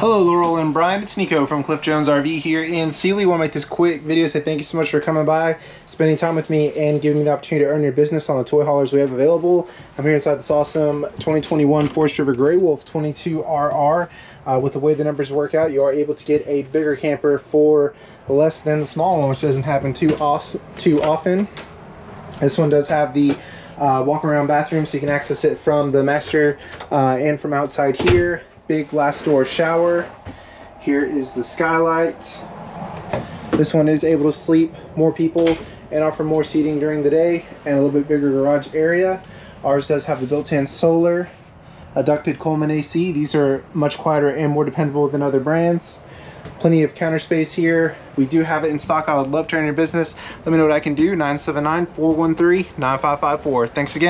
Hello Laurel and Brian, it's Niko from Cliff Jones RV here in Sealy. want to make this quick video, say thank you so much for coming by, spending time with me, and giving me the opportunity to earn your business on the toy haulers we have available. I'm here inside this awesome 2021 Forest River Grey Wolf 22RR. Uh, with the way the numbers work out, you are able to get a bigger camper for less than the small one, which doesn't happen too, too often. This one does have the uh, walk around bathroom so you can access it from the master uh, and from outside here big glass door shower. Here is the skylight. This one is able to sleep more people and offer more seating during the day and a little bit bigger garage area. Ours does have the built-in solar, a ducted Coleman AC. These are much quieter and more dependable than other brands. Plenty of counter space here. We do have it in stock. I would love to earn your business. Let me know what I can do. 979-413-9554. Thanks again.